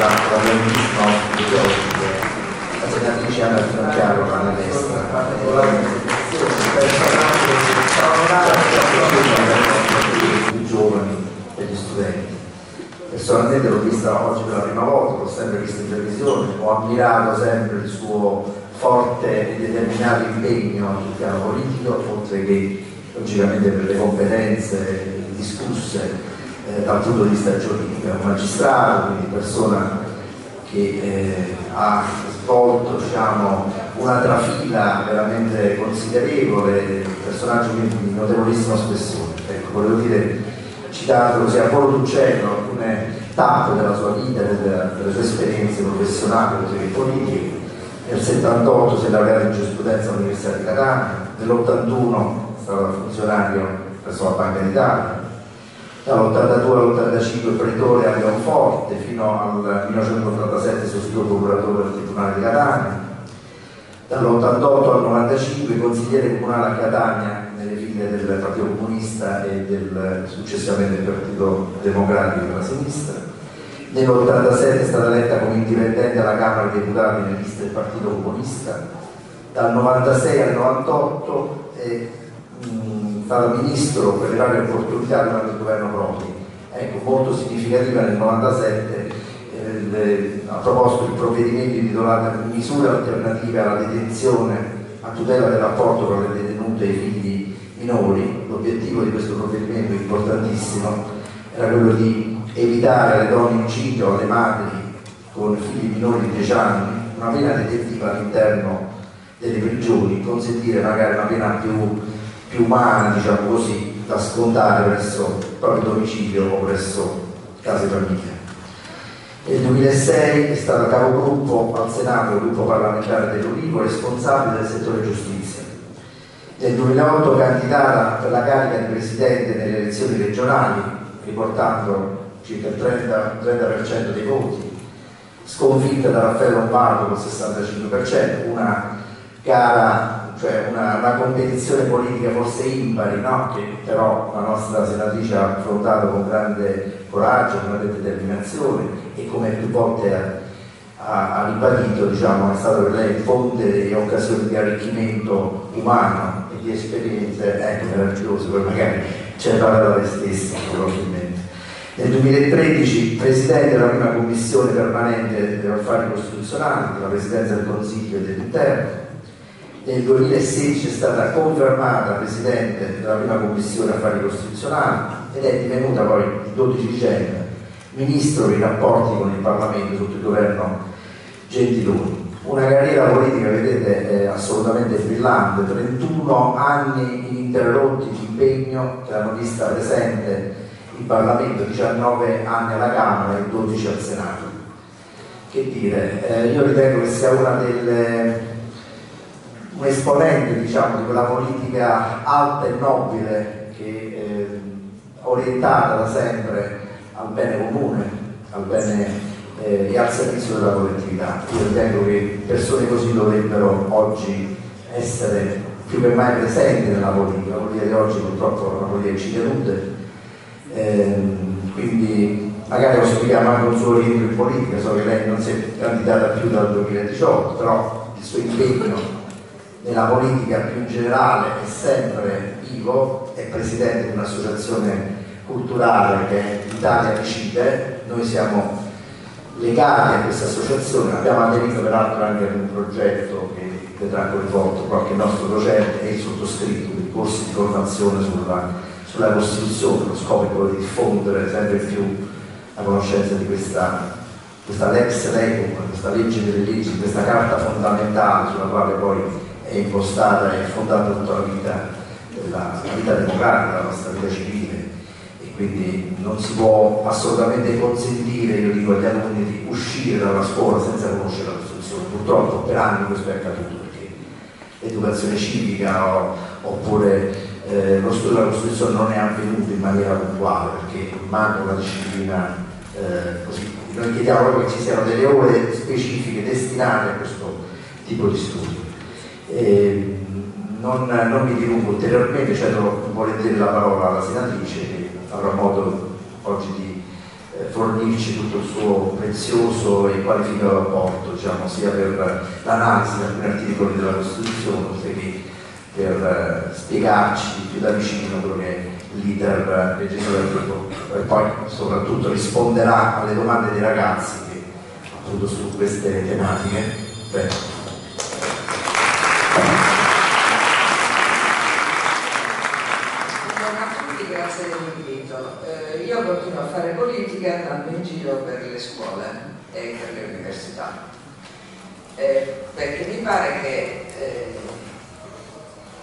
la senatrice Anna Finanziario alla destra più giovani e gli studenti personalmente l'ho vista oggi per la prima volta l'ho sempre vista in televisione ho ammirato sempre il suo forte e determinato impegno sul piano politico oltre che logicamente per le competenze discusse eh, dal punto di vista giuridico, è un magistrato, quindi persona che eh, ha svolto diciamo, una trafila veramente considerevole, personaggio di notevolissimo spessore. Ecco, volevo dire, citando così a volo d'uccello alcune tappe della sua vita, delle, delle sue esperienze professionali e politiche. Nel 78 si è laureato in giurisprudenza all'Università di Catania, nell'81 è stato funzionario presso la Banca d'Italia, dall'82 all'85 pretore a Leonforte fino al 1987 sostituto procuratore del Tribunale di Catania, dall'88 al 95 consigliere comunale a Catania nelle file del Partito Comunista e del, successivamente del Partito Democratico della Sinistra. Nell'87 è stata eletta come indipendente alla Camera dei Deputati nelle liste del Partito Comunista. Dal 96 al 98 è mh, stata ministro per le varie opportunità durante il governo Prodi. Ecco, molto significativa nel 97 eh, ha proposto il provvedimento intitolato Misure alternative alla detenzione a tutela del rapporto con le detenute e i figli minori. L'obiettivo di questo provvedimento importantissimo era quello di evitare alle donne incinte o alle madri con figli minori di 10 anni una pena detentiva all'interno delle prigioni, consentire magari una pena più, più umana, diciamo così, da scontare presso il proprio domicilio o presso case famiglie. Nel 2006 è stata capogruppo al Senato gruppo parlamentare dell'Ulivo, responsabile del settore giustizia. Nel 2008 candidata per la carica di presidente nelle elezioni regionali, riportando circa il 30%, 30 dei voti, sconfitta da Raffaele Lombardo con il 65%, una gara, cioè una, una, competizione politica forse impari, no? che però la nostra senatrice ha affrontato con grande coraggio, con grande determinazione e come più volte ha, ha ribadito, diciamo, è stato per lei fonte e occasione di arricchimento umano e di esperienze ecco, meravigliose, poi magari ce ne parla da lei stessa probabilmente. Nel 2013 Presidente della prima Commissione permanente degli affari costituzionali della Presidenza del Consiglio e dell'Interno. Nel 2016 è stata confermata Presidente della prima Commissione affari costituzionali ed è divenuta poi il 12 dicembre Ministro dei rapporti con il Parlamento sotto il governo Gentiloni. Una carriera politica, vedete, assolutamente brillante, 31 anni ininterrotti di impegno che l'hanno vista presente in Parlamento, 19 anni alla Camera e 12 al Senato. Che dire, eh, io ritengo che sia una delle, un esponente diciamo, di quella politica alta e nobile che eh, orientata da sempre al bene comune, al bene eh, e al servizio della collettività. Io ritengo che persone così dovrebbero oggi essere più che mai presenti nella politica. La politica di oggi purtroppo è una politica ci delude Ehm, quindi magari auspichiamo anche un suo rientro in politica, so che lei non si è candidata più dal 2018, però il suo impegno nella politica più generale è sempre vivo, è presidente di un'associazione culturale che è Italia Decide, noi siamo legati a questa associazione, abbiamo aderito peraltro anche ad un progetto che vedrà coinvolto qualche nostro docente e il sottoscritto, dei corsi di formazione sulla sulla Costituzione, lo scopo è quello di diffondere sempre più la conoscenza di questa, questa lex regum, questa legge delle leggi, questa carta fondamentale sulla quale poi è impostata e fondata tutta la vita, della, la vita democratica, la nostra vita civile e quindi non si può assolutamente consentire, io dico agli alunni, di uscire dalla scuola senza conoscere la Costituzione. Purtroppo per anni questo è accaduto perché l'educazione civica oppure eh, lo studio della Costituzione non è avvenuto in maniera puntuale perché manca una disciplina eh, così. Noi chiediamo che ci siano delle ore specifiche destinate a questo tipo di studi. Eh, non, non, mi dilungo ulteriormente, cedo volentieri la parola alla senatrice che avrà modo oggi di eh, fornirci tutto il suo prezioso e qualificato apporto, diciamo, sia per l'analisi di alcuni articoli della Costituzione, che per eh, spiegarci più da vicino quello che è l'iter legislativo e poi soprattutto risponderà alle domande dei ragazzi che appunto su queste tematiche. Beh. Grazie dell'invito. Eh, io continuo a fare politica andando in giro per le scuole e per le università, eh, perché mi pare che eh,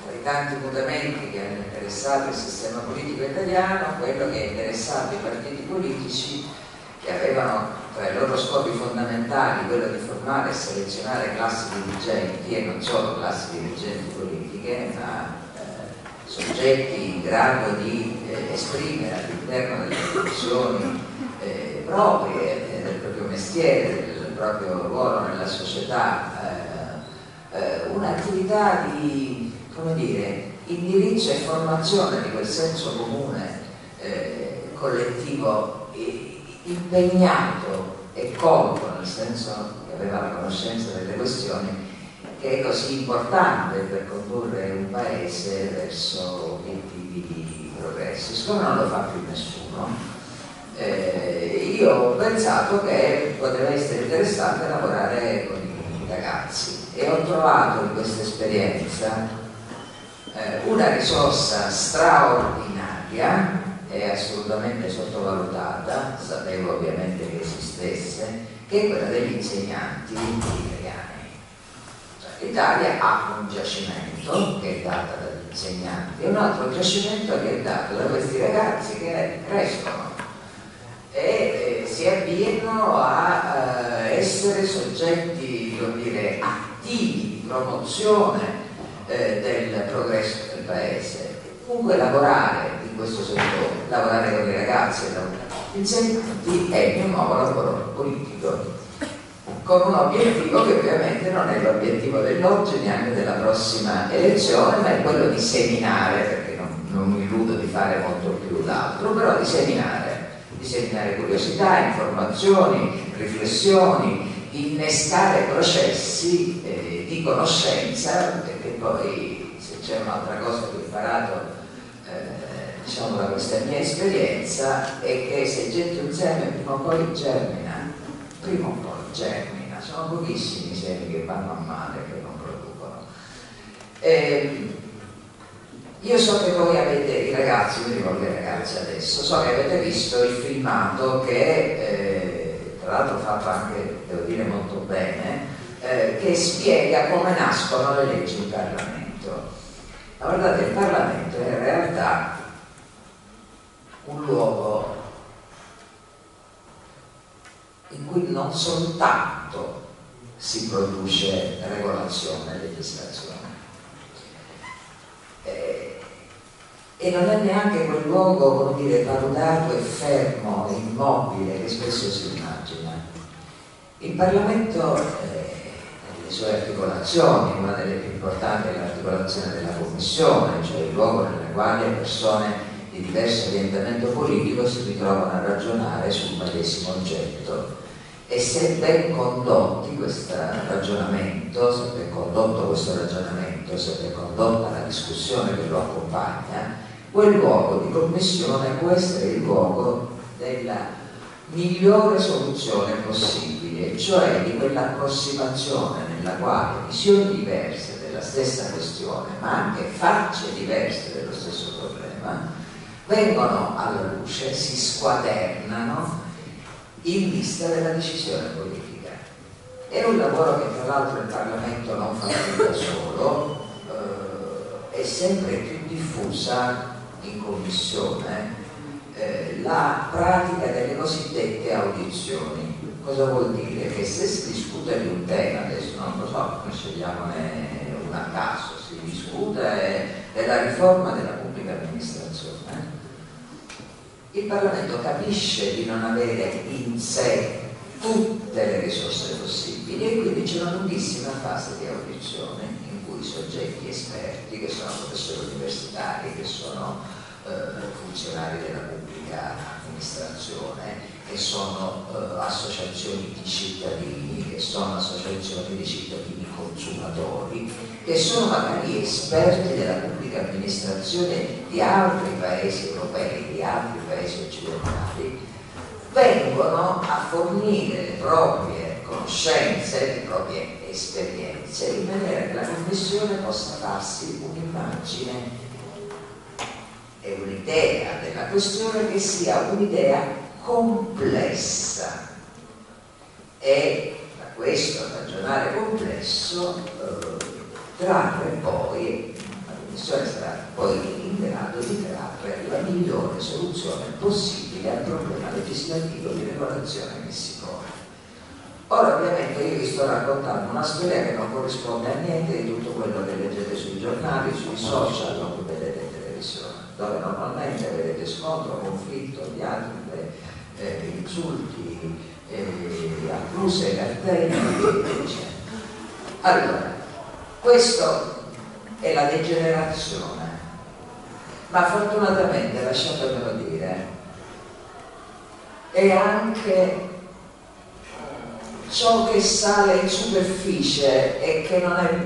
tra i tanti mutamenti che hanno interessato il sistema politico italiano, quello che ha interessato i partiti politici che avevano tra i loro scopi fondamentali quello di formare e selezionare classi dirigenti e non solo classi dirigenti politiche, ma eh, soggetti in grado di eh, esprimere all'interno delle istituzioni eh, proprie, eh, del proprio mestiere, del proprio ruolo nella società, eh, eh, un'attività di come dire, indirizzo e formazione di quel senso comune collettivo impegnato e colto nel senso che aveva la conoscenza delle questioni che è così importante per condurre un paese verso obiettivi di progresso. Siccome non lo fa più nessuno, eh, io ho pensato che poteva essere interessante lavorare con i ragazzi e ho trovato in questa esperienza eh, una risorsa straordinaria e assolutamente sottovalutata, sapevo ovviamente che esistesse, che è quella degli insegnanti italiani. Cioè, L'Italia ha un giacimento che è dato dagli insegnanti e un altro giacimento che è dato da questi ragazzi che crescono e eh, si avviano a eh, essere soggetti dire, attivi di promozione eh, del progresso del paese. Comunque lavorare questo settore, lavorare con i ragazzi e gli insegnanti è il mio nuovo lavoro politico, con un obiettivo che ovviamente non è l'obiettivo dell'oggi neanche della prossima elezione, ma è quello di seminare, perché non, non mi illudo di fare molto più d'altro, però di seminare, di seminare curiosità, informazioni, riflessioni, innescare processi eh, di conoscenza poi se c'è un'altra cosa che ho imparato diciamo da questa mia esperienza è che se getto un seme prima o poi germina, prima o poi germina, sono pochissimi i semi che vanno a male, che non producono. E, ehm, io so che voi avete, i ragazzi, mi rivolgo ai ragazzi adesso, so che avete visto il filmato che eh, tra l'altro fatto anche, devo dire, molto bene, eh, che spiega come nascono le leggi in Parlamento. Ma guardate, il Parlamento in realtà un luogo in cui non soltanto si produce regolazione e legislazione, eh, e non è neanche quel luogo, come dire, valutato e fermo, immobile che spesso si immagina. Il Parlamento eh, le sue articolazioni, una delle più importanti è l'articolazione della Commissione, cioè il luogo nel quale persone di diverso orientamento politico si ritrovano a ragionare sul medesimo oggetto. E se ben condotti questo ragionamento, se ben condotto questo ragionamento, se ben condotta la discussione che lo accompagna, quel luogo di commissione può essere il luogo della migliore soluzione possibile, cioè di quell'approssimazione nella quale visioni diverse della stessa questione, ma anche facce diverse dello stesso problema, vengono alla luce, si squadernano in vista della decisione politica. È un lavoro che tra l'altro il Parlamento non fa più da solo, eh, è sempre più diffusa in commissione eh, la pratica delle cosiddette audizioni. Cosa vuol dire? Che se si discute di un tema, adesso non lo so, ne scegliamone una a caso, si discute della riforma della pubblica il Parlamento capisce di non avere in sé tutte le risorse possibili e quindi c'è una lunghissima fase di audizione in cui soggetti esperti, che sono professori universitari, che sono eh, funzionari della pubblica amministrazione, che sono eh, associazioni di cittadini, che sono associazioni di cittadini consumatori, che sono magari esperti della pubblica amministrazione di altri paesi europei, di altri paesi occidentali, vengono a fornire le proprie conoscenze, le proprie esperienze, in maniera che la Commissione possa farsi un'immagine e un'idea della questione che sia un'idea complessa e questo ragionare complesso eh, trarre poi, la Commissione sarà poi in grado di trarre la migliore soluzione possibile al problema legislativo di regolazione che si pone. Ora ovviamente io vi sto raccontando una storia che non corrisponde a niente di tutto quello che leggete sui giornali, sui social o vedete in televisione, dove normalmente vedete scontro, conflitto, dialoghi, eh, insulti, eh, accuse, cartelli, eccetera. Allora, questo è la degenerazione, ma fortunatamente, lasciatemelo dire, è anche ciò che sale in superficie e che non è,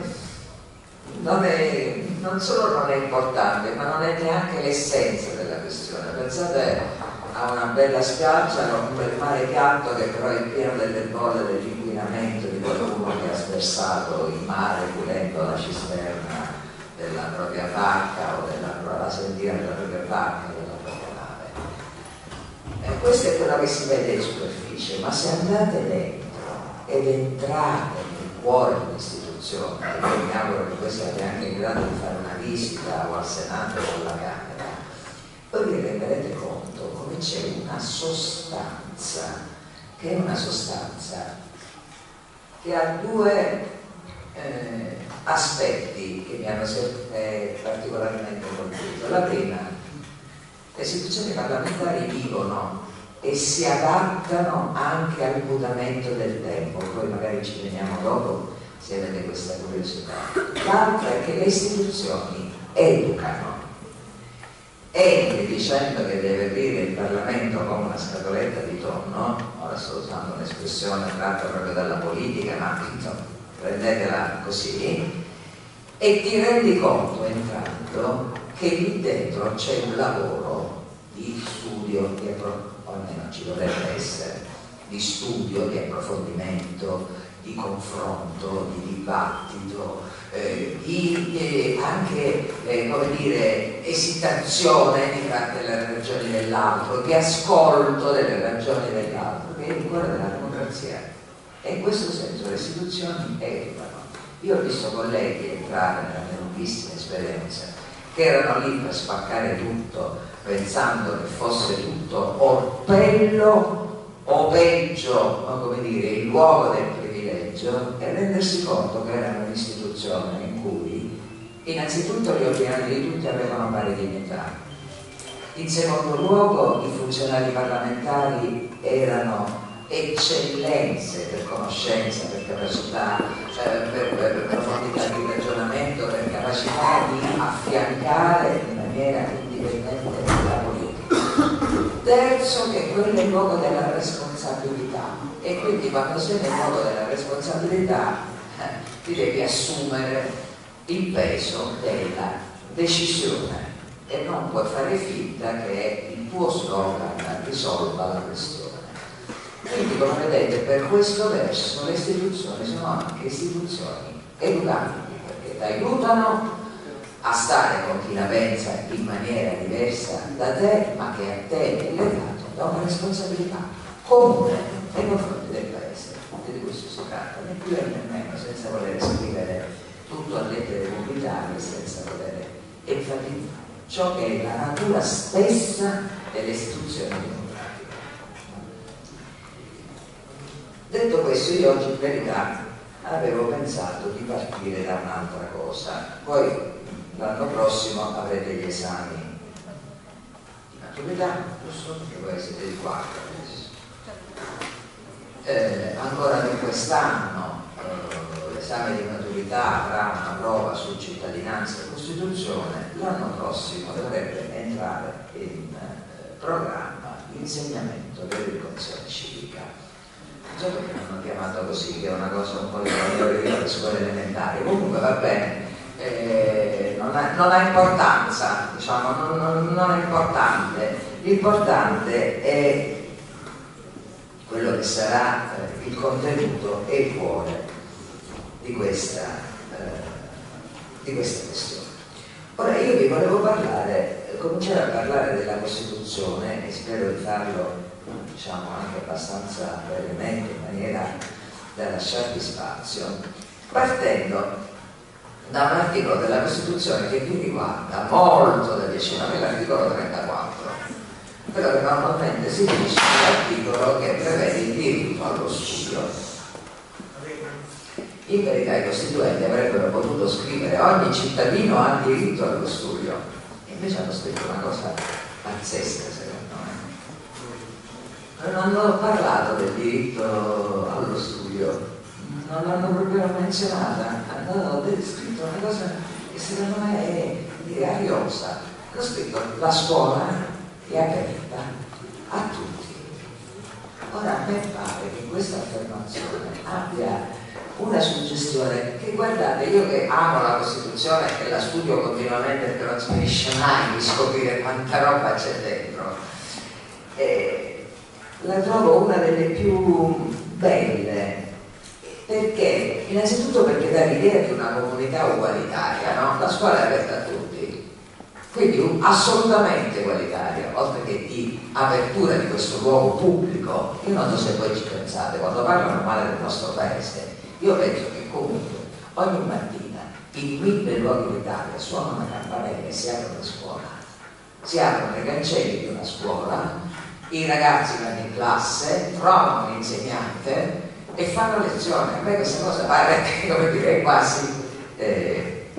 non, è, non solo non è importante, ma non è neanche l'essenza della questione. Pensate ha una bella spiaggia con bel mare piatto che però è pieno delle bolle dell'inquinamento di qualcuno che ha sversato il mare pulendo la cisterna della propria barca o della, la sentiera della propria barca o della propria nave. E questo è quello che si vede in superficie, ma se andate dentro ed entrate nel cuore dell'istituzione, e io mi auguro che voi siate anche in grado di fare una visita o al Senato o alla Camera, voi vi renderete conto c'è una sostanza, che è una sostanza che ha due eh, aspetti che mi hanno sempre particolarmente colpito. La prima, le istituzioni parlamentari vivono e si adattano anche al mutamento del tempo, poi magari ci veniamo dopo se avete questa curiosità. L'altra è che le istituzioni educano entri dicendo che deve aprire il Parlamento come una scatoletta di tonno, ora sto usando un'espressione tratta proprio dalla politica, ma insomma, prendetela così, e ti rendi conto entrando che lì dentro c'è un lavoro di studio, di o almeno ci dovrebbe essere, di studio, di approfondimento, di confronto, di dibattito, eh, di eh, anche eh, dire, esitazione di parte delle ragioni dell'altro, di ascolto delle ragioni dell'altro, che è il cuore della democrazia. E in questo senso le istituzioni educano. Io ho visto colleghi entrare nella lunghissima esperienza che erano lì per spaccare tutto pensando che fosse tutto orpello o peggio, come dire, il luogo del privilegio e rendersi conto che erano un'istituzione in cui innanzitutto gli opinioni di tutti avevano pari dignità, in secondo luogo i funzionari parlamentari erano eccellenze per conoscenza, per capacità, cioè per, per, profondità di ragionamento, per capacità di affiancare in maniera indipendente la politica. Terzo che quello è il luogo della responsabilità e quindi quando sei nel luogo della responsabilità eh, ti devi assumere il peso della decisione e non puoi fare finta che il tuo slogan risolva la questione. Quindi come vedete per questo verso le istituzioni sono anche istituzioni educanti perché ti aiutano a stare con chi la pensa in maniera diversa da te ma che a te è legato da una responsabilità comune nei confronti del paese di questo si tratta né più né meno voler scrivere tutto a lettere pubblicitarie senza voler enfatizzare ciò che è la natura stessa delle istituzioni democratiche detto questo io oggi in verità avevo pensato di partire da un'altra cosa poi l'anno prossimo avrete gli esami di maturità, giusto? Perché voi siete di quarto adesso. Eh, ancora di quest'anno eh, l'esame di maturità avrà una prova su cittadinanza e Costituzione, l'anno prossimo dovrebbe entrare in eh, programma l'insegnamento dell'educazione civica. Non so perché non hanno chiamato così, che è una cosa un po' di delle scuole elementari, comunque va bene, eh, non, ha, non, ha, importanza, diciamo, non, non, non è importante, l'importante è quello che sarà eh, il contenuto e il cuore di questa, eh, di questa questione. Ora io vi volevo parlare, cominciare a parlare della Costituzione e spero di farlo diciamo, anche abbastanza brevemente in maniera da lasciarvi spazio, partendo da un articolo della Costituzione che vi riguarda molto da vicino, che è l'articolo 34, però che normalmente si dice l'articolo che prevede il diritto allo studio. In verità i costituenti avrebbero potuto scrivere ogni cittadino ha diritto allo studio, invece hanno scritto una cosa pazzesca secondo me. Non hanno parlato del diritto allo studio, non l'hanno proprio menzionata, hanno scritto una cosa che secondo me è, ariosa. Hanno scritto la scuola è aperta a tutti. Ora a me pare che questa affermazione abbia una suggestione che guardate, io che amo la Costituzione e la studio continuamente perché non finisce mai di scoprire quanta roba c'è dentro, eh, la trovo una delle più belle perché innanzitutto perché dà l'idea di una comunità ugualitaria, no? la scuola è aperta a tutti, quindi assolutamente ugualitaria, oltre che di apertura di questo luogo pubblico. Io non so se voi ci pensate, quando parlano male del nostro paese, io penso che comunque ogni mattina in mille luoghi d'Italia suonano una campanella e si apre la scuola, si aprono le cancelli di una scuola, i ragazzi vanno in classe, trovano un insegnante e fanno lezione. A me questa cosa pare, come dire, quasi, eh,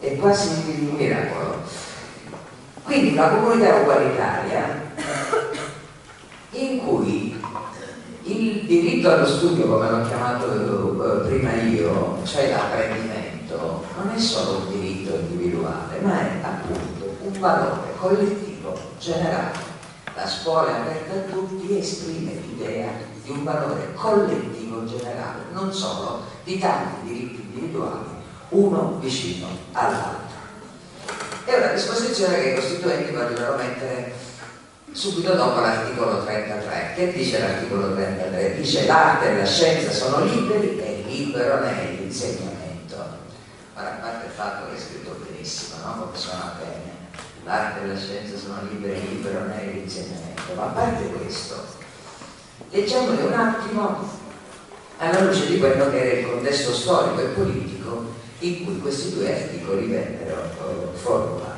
è quasi un miracolo. Quindi una comunità ugualitaria in cui il diritto allo studio, come l'ho chiamato eh, prima io, cioè l'apprendimento, non è solo un diritto individuale, ma è appunto un valore collettivo generale. La scuola aperta a tutti esprime l'idea di un valore collettivo generale, non solo di tanti diritti individuali, uno vicino all'altro. È una disposizione che i costituenti vogliono mettere subito dopo l'articolo 33. Che dice l'articolo 33? Dice l'arte e la scienza sono liberi e libero è l'insegnamento. Ora, a parte il fatto che è scritto benissimo, no? come suona bene, l'arte e la scienza sono libere e libero è l'insegnamento, ma a parte questo, leggiamoli un attimo alla luce di quello che era il contesto storico e politico in cui questi due articoli vennero uh, formulati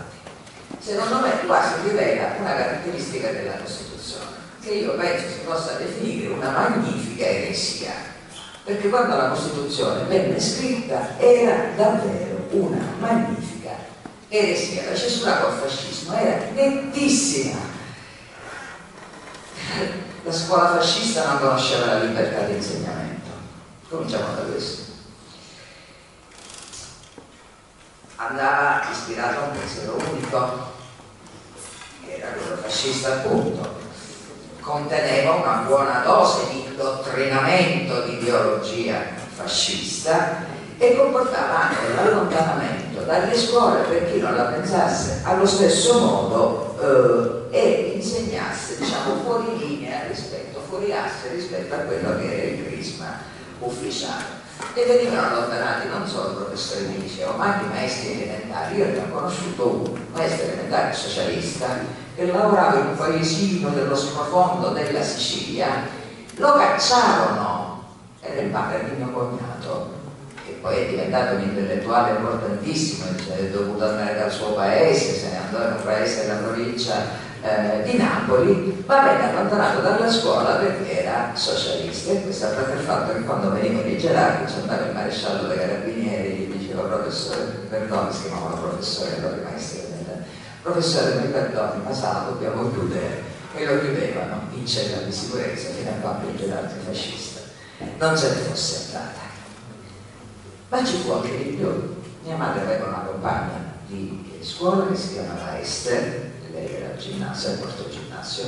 secondo me qua si rivela una caratteristica della Costituzione, che io penso si possa definire una magnifica eresia, perché quando la Costituzione venne scritta era davvero una magnifica eresia, la cesura col fascismo era nettissima. La scuola fascista non conosceva la libertà di insegnamento. Cominciamo da questo. andava ispirato a un pensiero unico, che era quello fascista appunto, conteneva una buona dose di indottrinamento di ideologia fascista e comportava anche l'allontanamento dalle scuole per chi non la pensasse. Allo stesso modo eh, e insegnasse diciamo, fuori linea rispetto, fuori asse rispetto a quello che era il prisma ufficiale e venivano allontanati non solo professori di liceo ma anche maestri elementari. Io ne ho conosciuto uno, maestro elementare socialista, che lavorava in un paesino dello sprofondo della Sicilia, lo cacciarono, era il padre di mio cognato, che poi è diventato un intellettuale importantissimo, è dovuto andare dal suo paese, se ne andò in un paese della provincia eh, di Napoli, ma venne allontanato dalla scuola perché era socialista e questo per il fatto che quando venivano i gerarchi ci andava il maresciallo dei carabinieri e gli diceva professore, perdoni, si chiamava professore, allora i maestri del professore mi perdoni, ma sa, dobbiamo chiudere e lo chiudevano in cella di sicurezza fino a quando il gerarchio fascista non se ne fosse andata. Ma ci fu anche di più. Mia madre aveva una compagna di scuola che si chiamava Esther, era al ginnasio, al quarto ginnasio,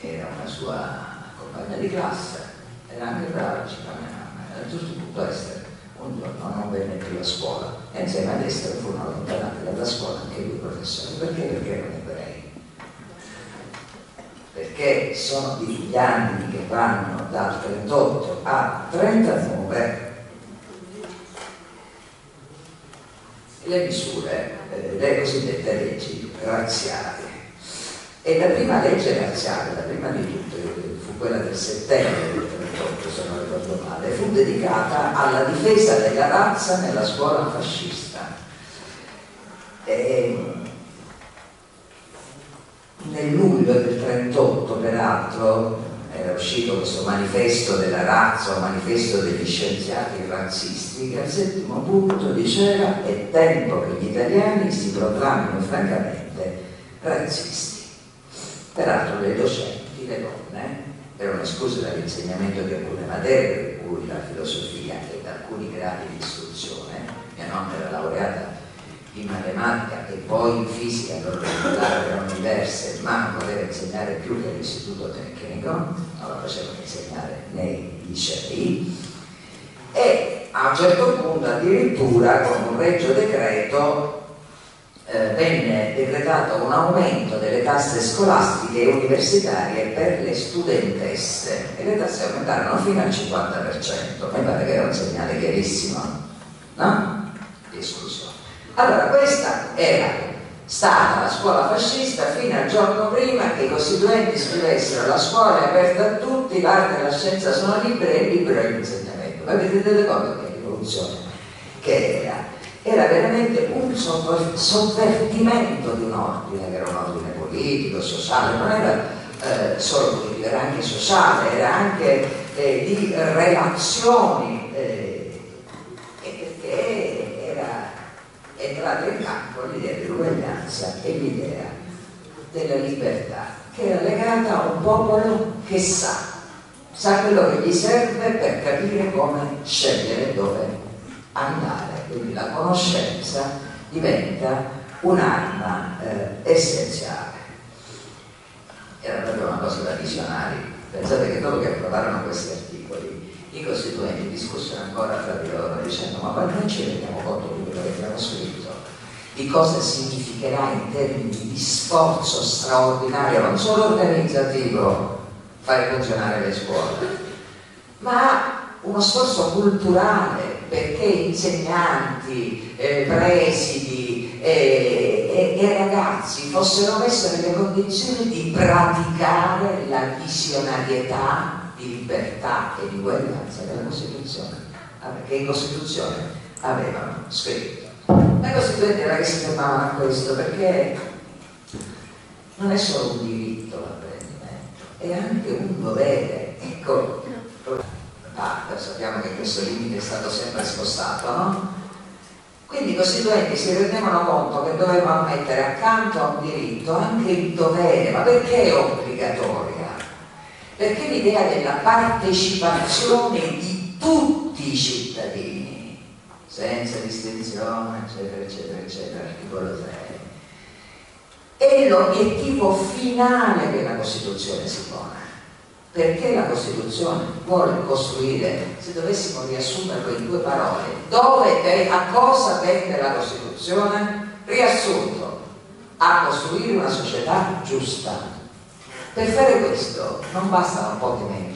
era una sua compagna di classe, era anche brava, ci mia mamma, a un giorno non venne più a scuola e insieme ad Esther furono allontanati dalla scuola anche due professori. Perché? Perché erano ebrei. Perché sono gli anni che vanno dal 38 al 39 le misure, eh, le cosiddette leggi razziali. E la prima legge razziale, la prima di tutte, fu quella del settembre del 38, se non ricordo male, fu dedicata alla difesa della razza nella scuola fascista. E nel luglio del 38, peraltro, era uscito questo manifesto della razza, un manifesto degli scienziati razzisti, che al settimo punto diceva è tempo che gli italiani si proclamino francamente razzisti. Peraltro le docenti, le donne, erano escluse dall'insegnamento di alcune materie, per cui la filosofia e da alcuni gradi di istruzione, mia nonna era laureata in matematica e poi in fisica, loro erano diverse, ma non poteva insegnare più che all'istituto tecnico, la facevano insegnare nei licei, e a un certo punto addirittura con un regio decreto eh, venne decretato un aumento delle tasse scolastiche e universitarie per le studentesse e le tasse aumentarono fino al 50%, mi pare che era un segnale chiarissimo, no? Di esclusione. Allora questa era stata la scuola fascista fino al giorno prima che i costituenti scrivessero la scuola è aperta a tutti, l'arte e la scienza sono libere e libero l'insegnamento. Ma vi rendete conto che rivoluzione che era? era veramente un sovvertimento di un ordine, che era un ordine politico, sociale, non era eh, solo politico, era anche sociale, era anche eh, di relazioni, eh, perché era entrata in campo dell'uguaglianza e l'idea della libertà, che era legata a un popolo che sa, sa quello che gli serve per capire come scegliere dove andare quindi la conoscenza diventa un'arma eh, essenziale. Era proprio una cosa da visionari. Pensate che dopo che approvarono questi articoli, i costituenti discussero ancora fra di loro dicendo ma noi ci rendiamo conto di quello che abbiamo scritto, di cosa significherà in termini di sforzo straordinario, non solo organizzativo, fare funzionare le scuole, ma uno sforzo culturale perché insegnanti, eh, presidi eh, e, e, ragazzi fossero messi nelle condizioni di praticare la visionarietà di libertà e di uguaglianza della Costituzione, che in Costituzione avevano scritto. La Costituente era che si fermavano a questo perché non è solo un diritto l'apprendimento, è anche un dovere. Ecco, parte, sappiamo che questo limite è stato sempre spostato, no? Quindi i costituenti si rendevano conto che dovevano mettere accanto a un diritto anche il dovere, ma perché è obbligatoria? Perché l'idea della partecipazione di tutti i cittadini, senza distinzione, eccetera, eccetera, eccetera, articolo 3, è l'obiettivo finale che la Costituzione si pone perché la Costituzione vuole costruire, se dovessimo riassumerlo in due parole, dove, a cosa tende la Costituzione? Riassunto, a costruire una società giusta. Per fare questo non bastano menti illuminate,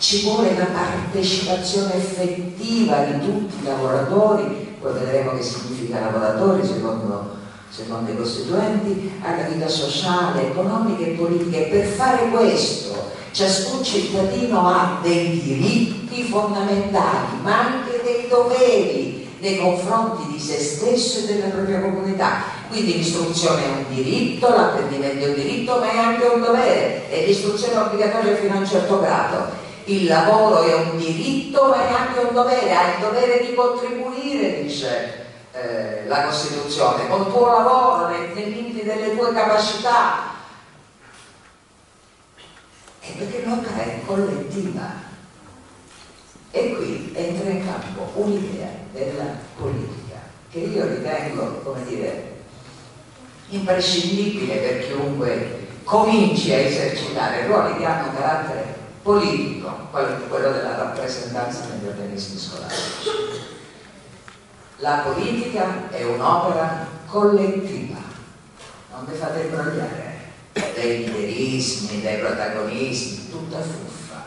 ci vuole la partecipazione effettiva di tutti i lavoratori, poi vedremo che significa lavoratori secondo secondo i costituenti, alla vita sociale, economica e politica. E per fare questo ciascun cittadino ha dei diritti fondamentali, ma anche dei doveri nei confronti di se stesso e della propria comunità. Quindi l'istruzione è un diritto, l'apprendimento è un diritto, ma è anche un dovere e l'istruzione è obbligatoria fino a un certo grado. Il lavoro è un diritto, ma è anche un dovere, hai il dovere di contribuire, dice eh, la Costituzione, col tuo lavoro, nei, nei limiti delle tue capacità. E perché l'opera è collettiva. E qui entra in campo un'idea della politica che io ritengo, come dire, imprescindibile per chiunque cominci a esercitare ruoli che hanno carattere politico, quello della rappresentanza negli organismi scolastici. La politica è un'opera collettiva, non vi fate imbrogliare dai liderismi, dai protagonismi, tutta fuffa.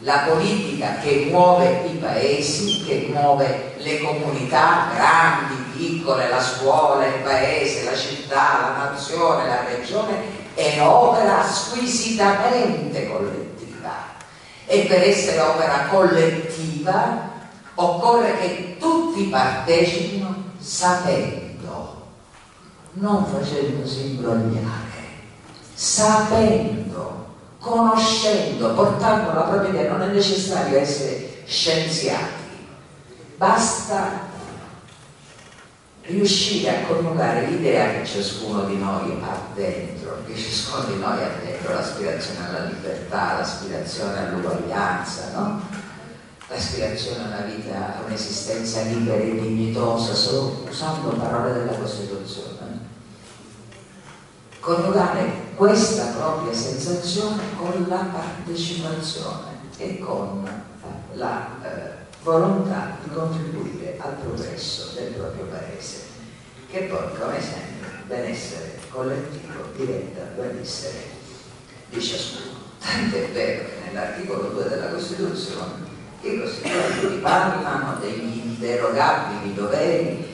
La politica che muove i paesi, che muove le comunità grandi, piccole, la scuola, il paese, la città, la nazione, la regione, è opera squisitamente collettiva. E per essere opera collettiva occorre che tutti partecipino sapendo, non facendosi imbrogliare sapendo, conoscendo, portando la propria idea, non è necessario essere scienziati, basta riuscire a coniugare l'idea che ciascuno di noi ha dentro, che ciascuno di noi ha dentro, l'aspirazione alla libertà, l'aspirazione all'uguaglianza, no? l'aspirazione una vita, a un'esistenza libera e dignitosa, solo usando parole della Costituzione coniugare questa propria sensazione con la partecipazione e con la eh, volontà di contribuire al progresso del proprio paese, che poi, come sempre, benessere collettivo diventa benessere di ciascuno. Tant'è vero che nell'articolo 2 della Costituzione i costituenti parlano degli inderogabili doveri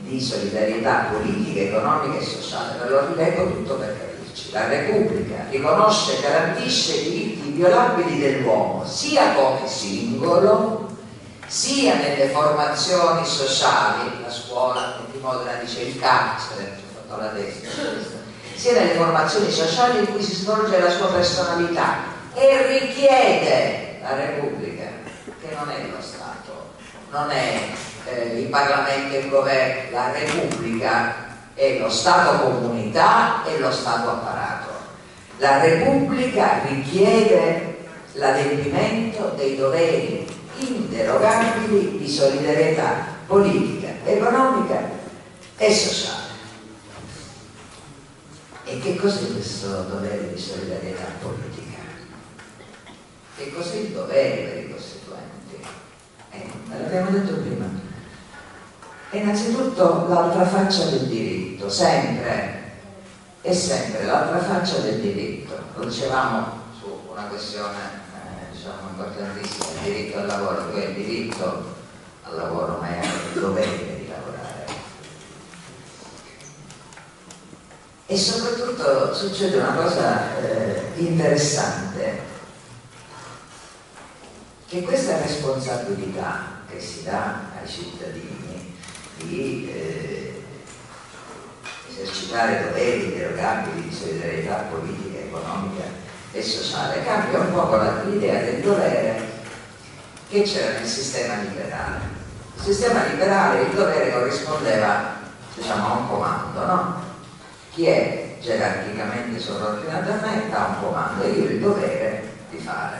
di solidarietà politica, economica e sociale. Ve lo rileggo tutto per capirci. La Repubblica riconosce e garantisce i diritti inviolabili dell'uomo sia come singolo, sia nelle formazioni sociali, la scuola, in modo da dice il carcere, la destra, sia nelle formazioni sociali in cui si svolge la sua personalità e richiede la Repubblica, che non è lo Stato, non è eh, il Parlamento e il governo, la Repubblica è lo Stato comunità e lo Stato apparato. La Repubblica richiede l'adempimento dei doveri inderogabili di solidarietà politica, economica e sociale. E che cos'è questo dovere di solidarietà politica? Che cos'è il dovere per i costituenti? Eh, l'abbiamo detto prima è innanzitutto l'altra faccia del diritto, sempre, è sempre l'altra faccia del diritto. Lo dicevamo su una questione diciamo, importantissima, il diritto al lavoro, che è il diritto al lavoro, ma è anche il dovere di lavorare. E soprattutto succede una cosa eh, interessante, che questa responsabilità che si dà ai cittadini di eh, esercitare doveri derogabili di solidarietà politica, economica e sociale, cambia un po' l'idea del dovere che c'era nel sistema liberale. Il sistema liberale, il dovere corrispondeva diciamo, a un comando, no? Chi è gerarchicamente sovraordinato a me ha un comando e io il dovere di fare.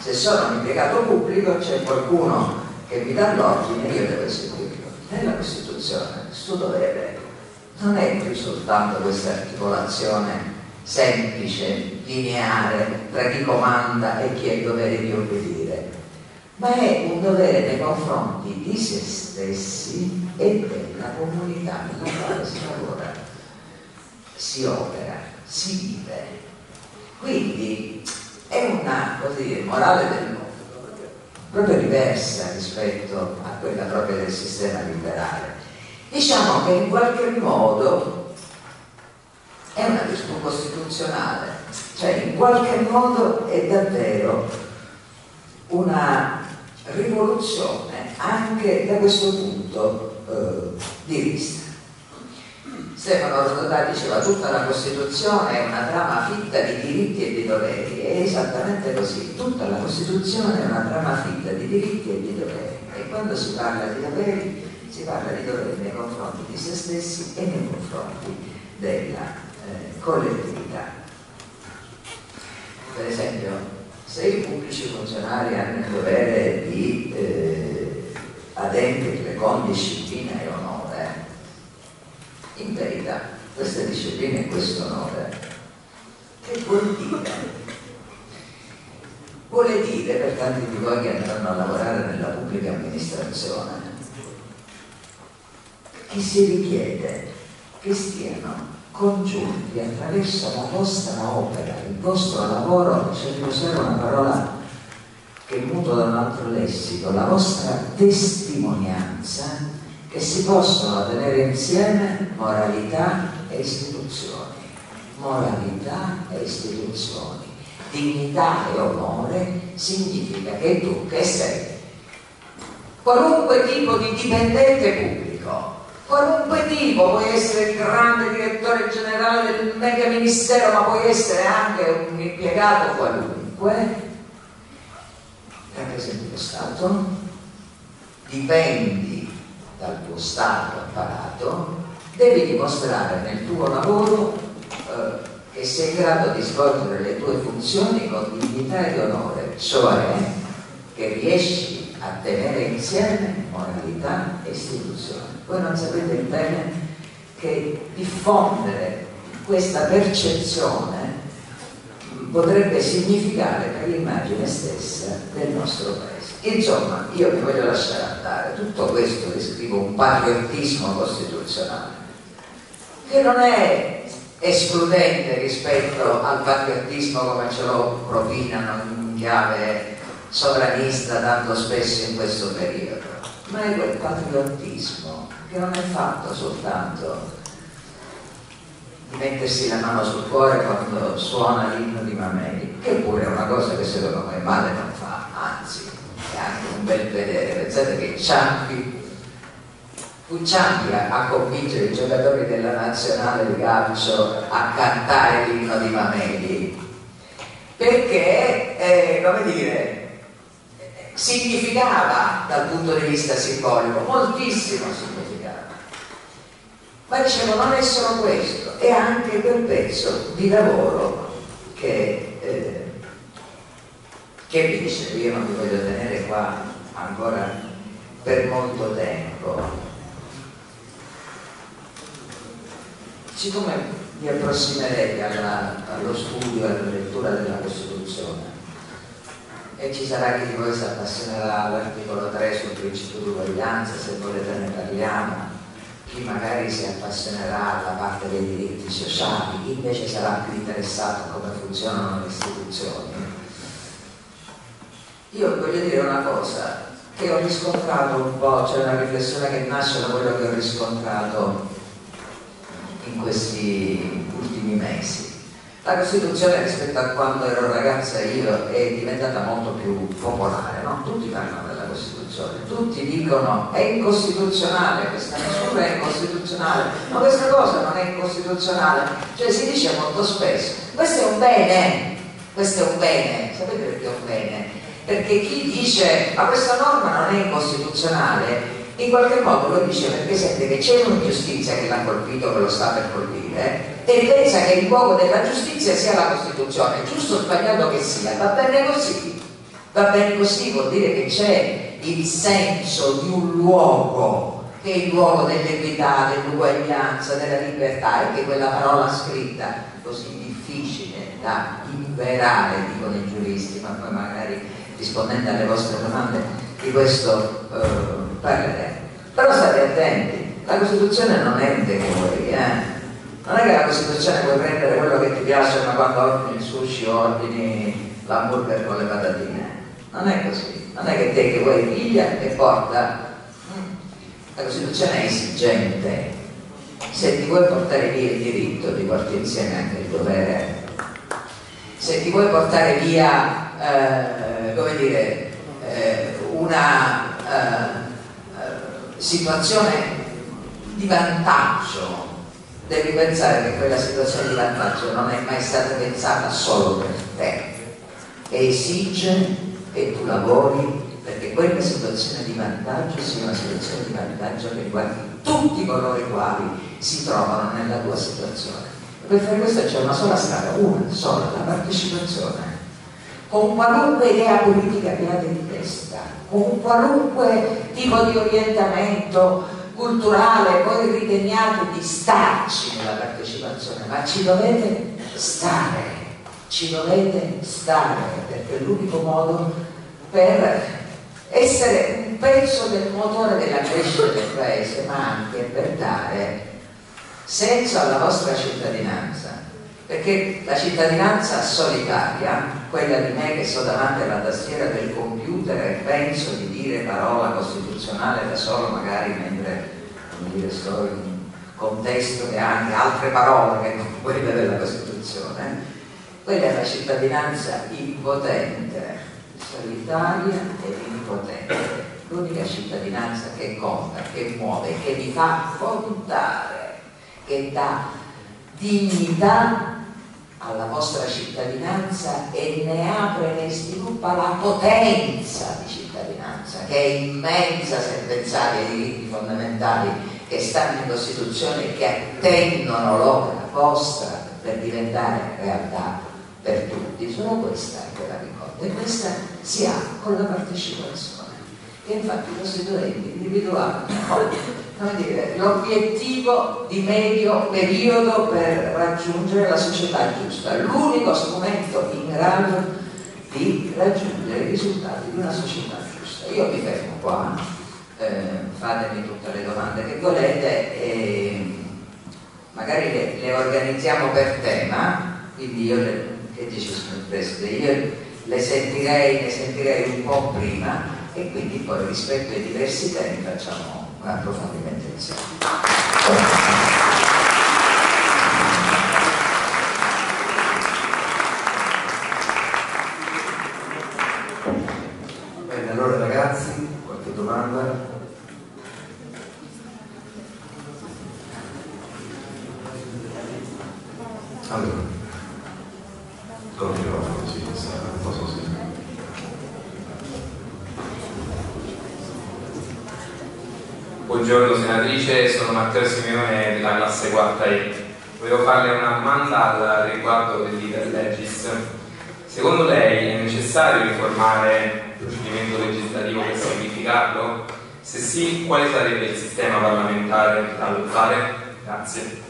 Se sono un impiegato pubblico c'è qualcuno che mi dà l'ordine e io devo eseguirlo nella Costituzione questo dovere non è più soltanto questa articolazione semplice, lineare tra chi comanda e chi ha il dovere di obbedire, ma è un dovere nei confronti di se stessi e della comunità nella quale si lavora, si opera, si vive. Quindi è una così, morale del mondo proprio diversa rispetto a quella propria del sistema liberale. Diciamo che in qualche modo virtù costituzionale, cioè in qualche modo è davvero una rivoluzione anche da questo punto eh, di vista. Stefano Rodotà diceva tutta la Costituzione è una trama fitta di diritti e di doveri, è esattamente così, tutta la Costituzione è una trama fitta di diritti e di doveri e quando si parla di doveri si parla di doveri nei confronti di se stessi e nei confronti della eh, collettività. Per esempio, se i pubblici funzionari hanno il dovere di eh, non disciplina e onore. In verità, questa disciplina e questo onore, che vuol dire? Vuole dire per tanti di voi che andranno a lavorare nella pubblica amministrazione che si richiede che stiano congiunti attraverso la vostra opera, il vostro lavoro, di usare una parola che muto da un altro lessico, la vostra testimonianza, che si possono tenere insieme moralità e istituzioni. Moralità e istituzioni. Dignità e onore significa che tu, che sei qualunque tipo di dipendente pubblico, qualunque tipo, puoi essere il grande direttore generale del mega ministero, ma puoi essere anche un impiegato qualunque, rappresenti lo Stato, dipendi dal tuo Stato apparato, devi dimostrare nel tuo lavoro eh, che sei in grado di svolgere le tue funzioni con dignità e onore, cioè che riesci a tenere insieme moralità e istituzioni. Voi non sapete bene che diffondere questa percezione potrebbe significare per l'immagine stessa del nostro paese. Insomma, io mi voglio lasciare andare, tutto questo descrivo un patriottismo costituzionale, che non è escludente rispetto al patriottismo come ce lo propinano in chiave sovranista tanto spesso in questo periodo, ma è quel patriottismo che non è fatto soltanto di mettersi la mano sul cuore quando suona l'inno di Mameli, che pure è una cosa che secondo me male non fa, anzi è anche un bel vedere. Pensate che Ciampi fu Ciampi a, convincere i giocatori della nazionale di calcio a cantare l'inno di Mameli, perché, eh, come dire, significava dal punto di vista simbolico, moltissimo significava. Ma dicevo, non è solo questo, è anche quel pezzo di lavoro che, eh, che vi dicevo, io non vi voglio tenere qua ancora per molto tempo. Siccome vi approssimerete alla, allo studio, alla lettura della Costituzione, e ci sarà chi di voi si appassionerà all'articolo 3 sul principio di uguaglianza, se volete ne parliamo, chi magari si appassionerà alla parte dei diritti sociali, chi invece sarà più interessato a come funzionano le istituzioni. Io voglio dire una cosa che ho riscontrato un po', cioè una riflessione che nasce da quello che ho riscontrato in questi ultimi mesi. La Costituzione rispetto a quando ero ragazza io è diventata molto più popolare, no? tutti parlano Costituzione, tutti dicono è incostituzionale, questa misura è incostituzionale, ma questa cosa non è incostituzionale, cioè si dice molto spesso, questo è un bene, questo è un bene, sapete perché è un bene? Perché chi dice ma questa norma non è incostituzionale, in qualche modo lo dice perché sente che c'è un'ingiustizia che l'ha colpito, che lo sta per colpire, e pensa che il luogo della giustizia sia la Costituzione, giusto o sbagliato che sia, va bene così. Va bene così, vuol dire che c'è il senso di un luogo, che è il luogo dell'equità, dell'uguaglianza, della libertà, e che quella parola scritta così difficile da inverare, dicono i giuristi, ma poi magari rispondendo alle vostre domande di questo eh, parleremo. Però state attenti, la Costituzione non è un degree, eh? non è che la Costituzione puoi prendere quello che ti piace ma quando ordini il sushi ordini l'hamburger con le patatine non è così non è che te che vuoi figlia e porta la Costituzione è esigente se ti vuoi portare via il diritto ti porti insieme anche il dovere. Se ti vuoi portare via eh, come dire eh, una eh, eh situazione di vantaggio devi pensare che quella situazione di vantaggio non è mai stata pensata solo per te, esige che tu lavori perché quella situazione di vantaggio sia una situazione di vantaggio che riguardi tutti coloro i quali si trovano nella tua situazione. E per fare questo c'è una sola strada, una sola, la partecipazione. con qualunque idea politica abbiate di testa, con qualunque tipo di orientamento culturale voi riteniate di starci nella partecipazione, ma ci dovete stare, ci dovete stare, perché è l'unico modo per essere un pezzo del motore della crescita del paese, ma anche per dare senso alla vostra cittadinanza. Perché la cittadinanza solitaria, quella di me che sto davanti alla tastiera del computer e penso di dire parola costituzionale da solo, magari mentre dire, sto in un contesto che ha anche altre parole che non quelle della Costituzione, quella è la cittadinanza impotente, solitaria e impotente, l'unica cittadinanza che conta, che muove, che vi fa contare, che dà dignità alla vostra cittadinanza e ne apre e ne sviluppa la potenza di cittadinanza, che è immensa se pensate ai diritti fondamentali che stanno in Costituzione e che attendono l'opera vostra per diventare realtà per tutti. Sono questa che la ricordo e questa si ha con la partecipazione, che infatti i costituenti individuavano l'obiettivo di medio periodo per raggiungere la società giusta, l'unico strumento in grado di raggiungere i risultati di una società giusta. Io mi fermo qua, eh, fatemi tutte le domande che volete e magari le, le organizziamo per tema, quindi io le, che dice signor Presidente, io le sentirei, ne sentirei un po' prima e quindi poi rispetto ai diversi temi facciamo un approfondimento insieme. Bene, allora ragazzi, qualche domanda? Allora, con il microfono, sì, un po' così. Buongiorno senatrice, sono Matteo Simeone della classe quarta E. Volevo farle una domanda al riguardo dell'iter legis. Secondo lei è necessario riformare il procedimento legislativo per semplificarlo? Se sì, quale sarebbe il sistema parlamentare da adottare? Grazie.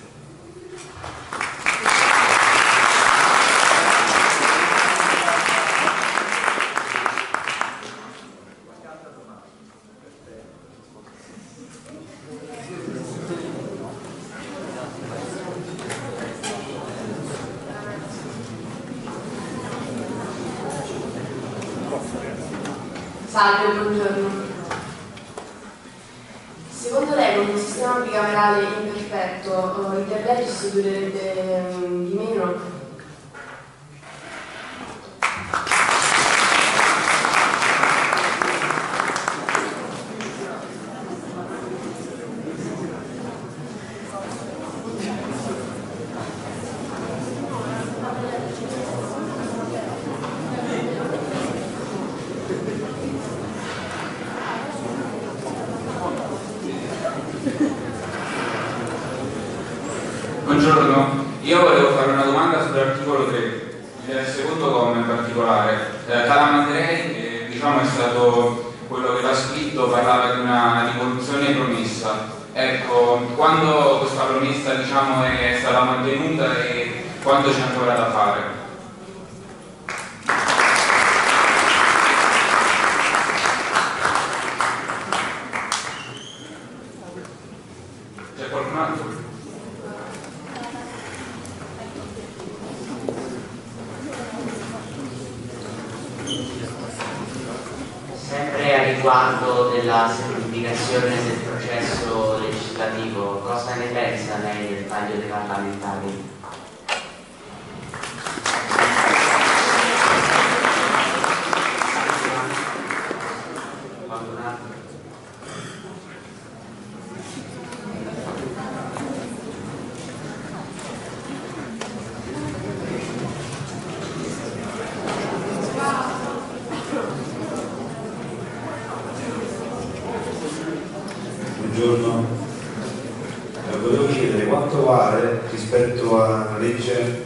Legge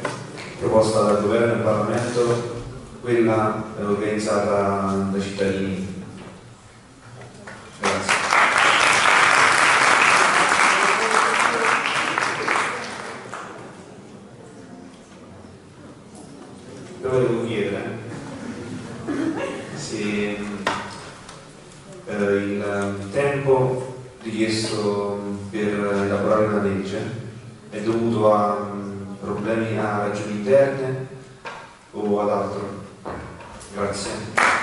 proposta dal governo e al Parlamento quella organizzata dai cittadini. Grazie. Però volevo chiedere se eh, il tempo richiesto per elaborare una legge è dovuto a mm, problemi a ragioni interne o ad altro? Grazie.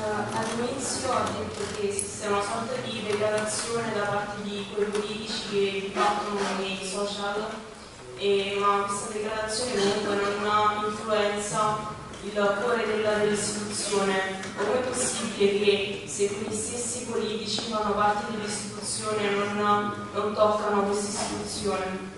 Eh, all'inizio ha detto che esiste una sorta di degradazione da parte di quei politici che dibattono nei social, e, ma questa degradazione comunque non influenza il cuore della- dell'istituzione. Come è possibile che se quegli stessi politici fanno parte dell'istituzione non, non toccano questa istituzione?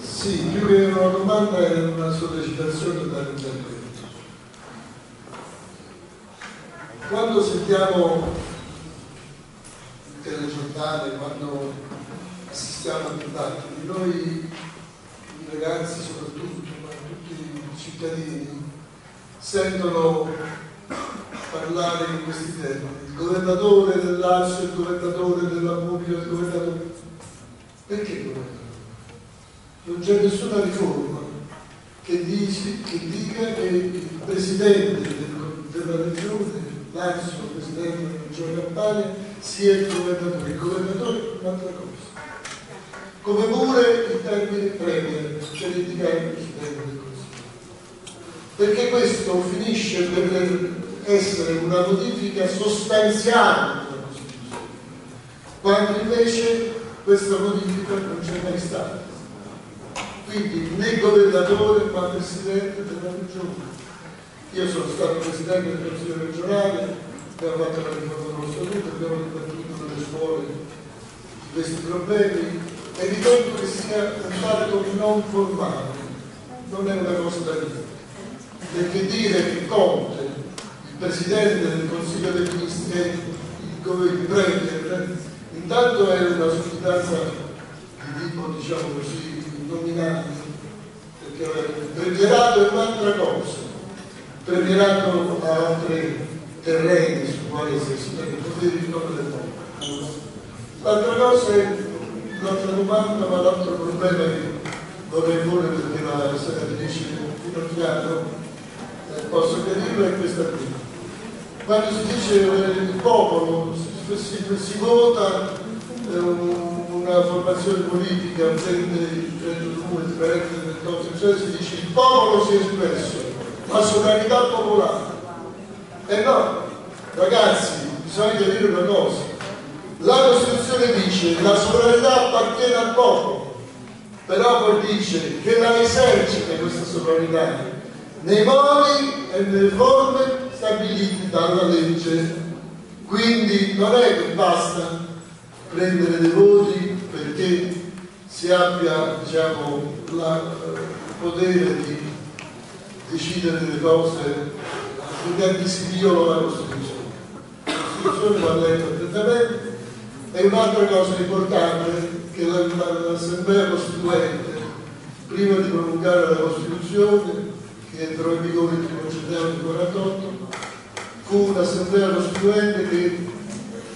Sì, più che una domanda è una sollecitazione dall'intervento. Quando sentiamo il telegiornale, quando assistiamo a dibattiti, noi i ragazzi soprattutto, ma tutti i cittadini, sentono parlare in questi termini. Il governatore dell'Asso, il governatore della Puglia, il governatore... Perché governatore? non c'è nessuna riforma che, dici, che dica che il presidente del- della regione, l'Anso, il presidente della regione Campania, sia il governatore. Il governatore è un'altra cosa. Come pure il termine premier, per indicare il presidente del Consiglio. Perché questo finisce per essere una modifica sostanziale della Costituzione, quando invece questa modifica non c'è mai stata quindi né governatore ma presidente della regione. Io sono stato presidente del Consiglio regionale, abbiamo fatto la riforma dello statuto, abbiamo dibattuto nelle scuole questi problemi e ritengo che sia un fatto non formale, non è una cosa da dire. Perché dire che Conte, il presidente del Consiglio dei Ministri, il governo il premier, intanto è una sudditanza di tipo, diciamo così, nominati, perché il premierato è un'altra cosa, il premierato ha altri terreni su quali esercitare i poteri di nome del mondo. L'altra cosa è, l'altra domanda, ma l'altro problema che vorrei porre perché la senatrice Pinocchiaro eh, posso chiarirlo è questa qui. Quando si dice eh, il popolo, si, si, vota un- una formazione politica prende il 32, il 30, il 28, eccetera, si dice il popolo si è espresso, la sovranità popolare. E no, ragazzi, bisogna dire una cosa. La Costituzione dice la sovranità appartiene al popolo, però poi dice che la esercita questa sovranità nei modi e nelle forme stabiliti dalla legge. Quindi non è che basta prendere dei voti perché si abbia diciamo, la- il potere di decidere delle cose perché si viola la Costituzione. La Costituzione va letta attentamente e un'altra cosa importante che la- la- l'Assemblea Costituente, prima di promulgare la Costituzione, che entrò in vigore il 1 gennaio del 48, fu un'assemblea costituente che,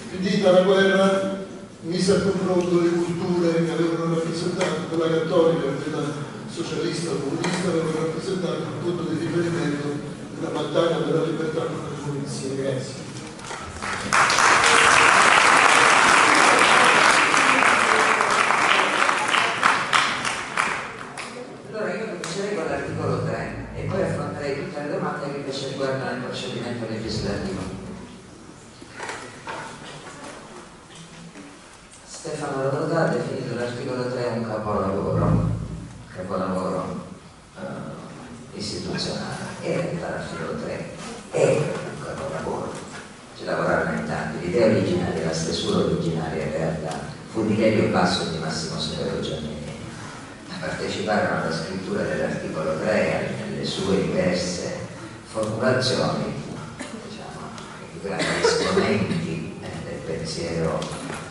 finita la guerra, mise a confronto le culture che avevano rappresentato, quella cattolica e quella socialista comunista, avevano rappresentato il punto di riferimento della battaglia della libertà contro le polizie. Grazie. Allora io comincerei con l'articolo 3 e poi affronterei tutte le domande che invece riguardano il procedimento legislativo. Stefano Rodotà ha definito l'articolo 3 un capolavoro, capolavoro eh, istituzionale e in realtà l'articolo 3 è un capolavoro. Ci lavorarono in tanti, l'idea originaria, la stesura originaria in realtà fu di Lelio Basso di Massimo Severo Giannini parteciparono alla scrittura dell'articolo 3 nelle sue diverse formulazioni, diciamo, i grandi esponenti eh, del pensiero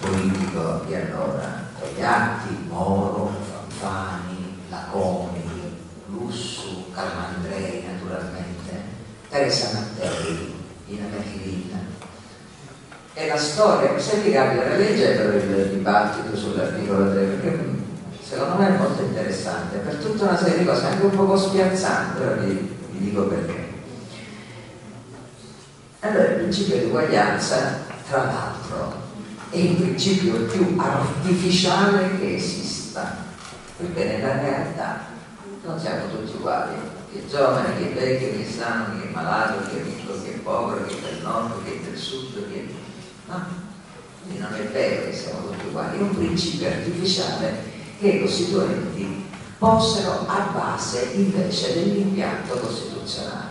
politico di allora, Togliatti, Moro, Fanfani, Laconi, Lussu, Calmandrei naturalmente, Teresa Mattei, Ina Mechilin. E la storia, se vi capita, leggetelo il dibattito sull'articolo 3, perché secondo me è molto interessante per tutta una serie di cose, anche un po' spiazzante, però vi, vi dico perché. Allora il principio di uguaglianza, tra l'altro, è il principio più artificiale che esista, perché nella realtà non siamo tutti uguali, chi è giovane, chi è vecchio, chi è sano, chi è malato, chi è ricco, chi è povero, chi è del nord, chi è del sud, chi è... No, quindi non è vero che siamo tutti uguali, è un principio artificiale che i costituenti posero a base invece dell'impianto costituzionale.